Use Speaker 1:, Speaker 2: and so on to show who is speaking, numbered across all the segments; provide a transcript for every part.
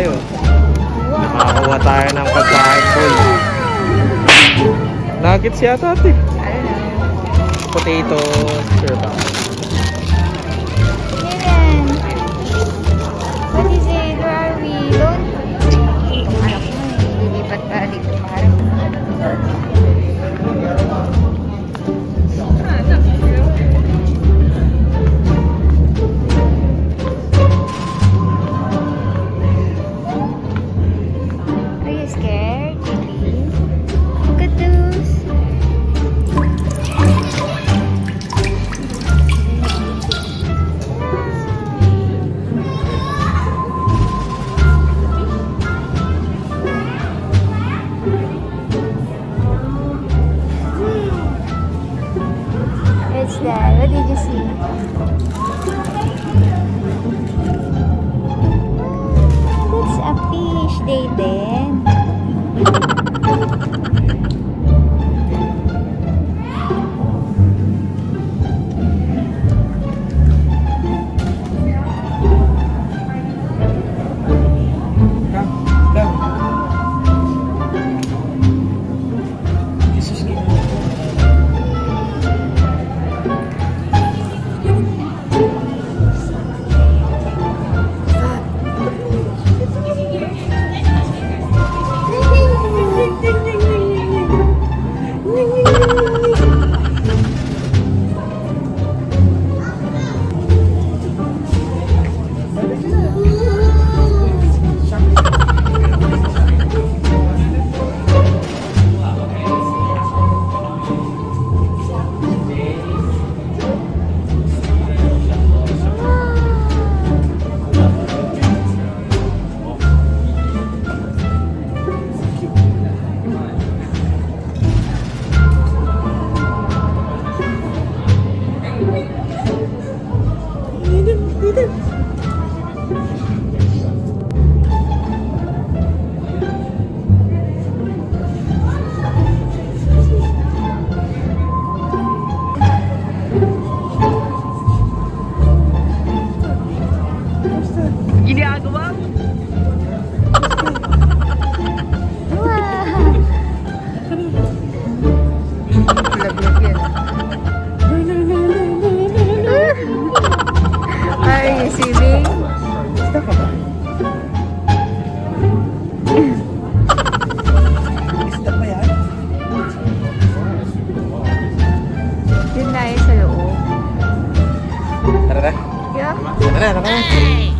Speaker 1: tayo. Nakakuha tayo ng pagkain full. Nuggets yata, ate. Potato,
Speaker 2: sure ba?
Speaker 1: Hey.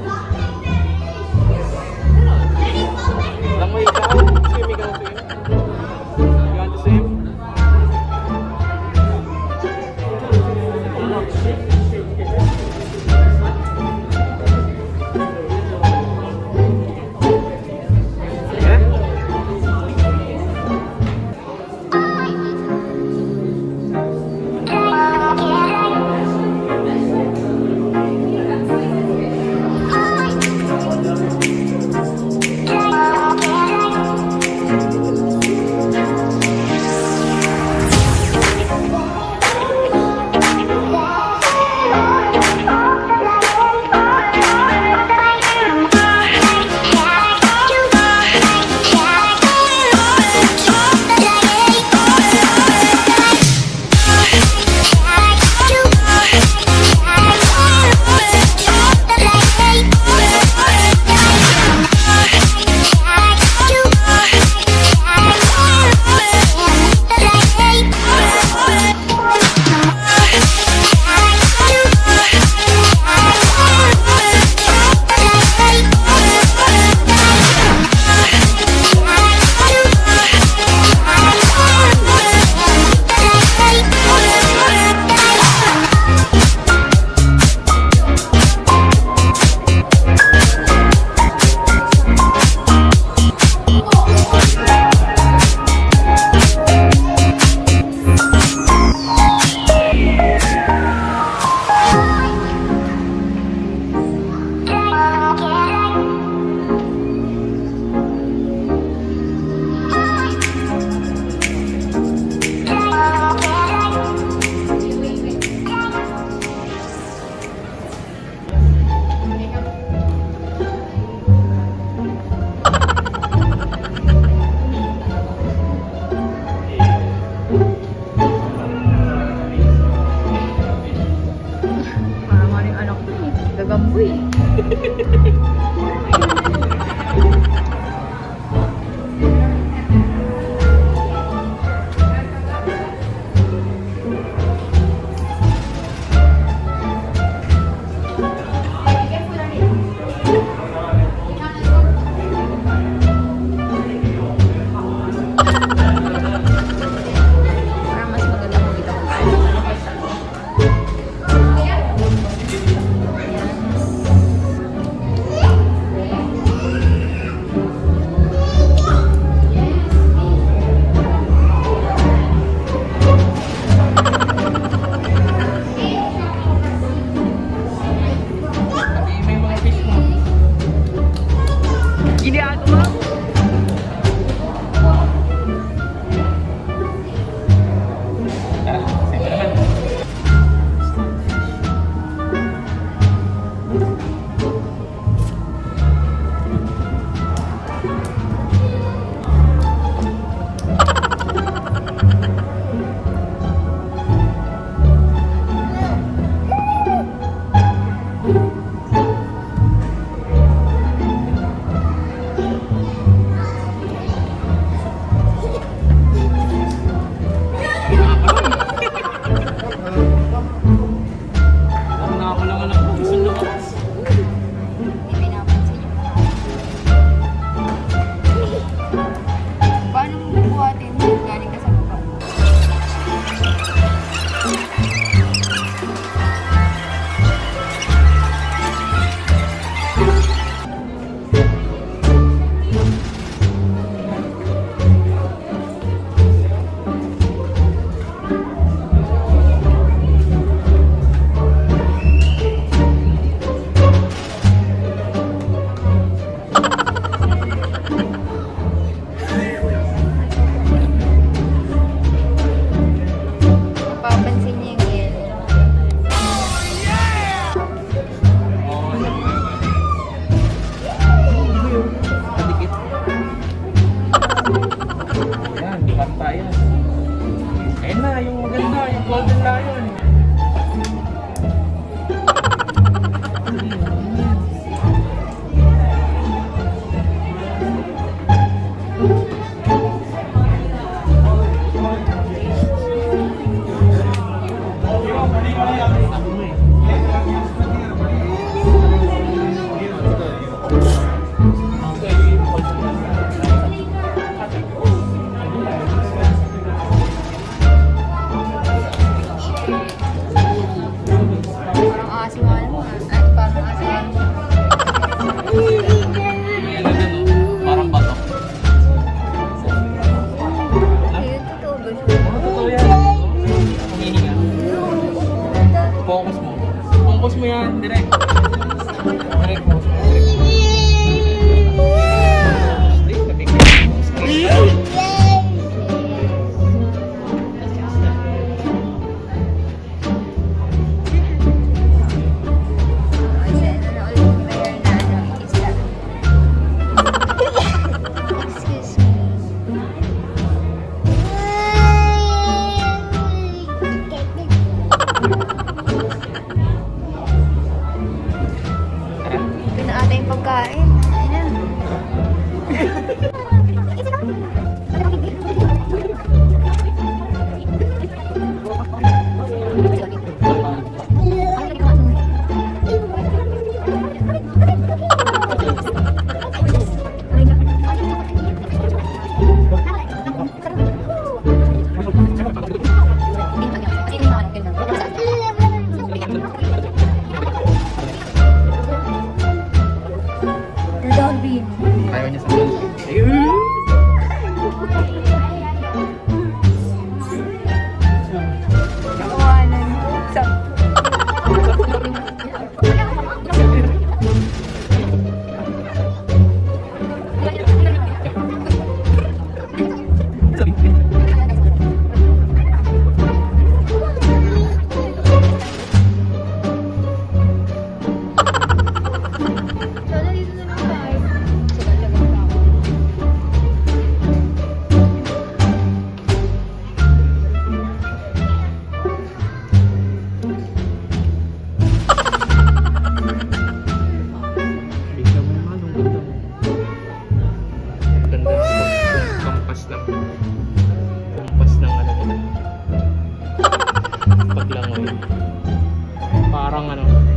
Speaker 1: và vui Parang ano.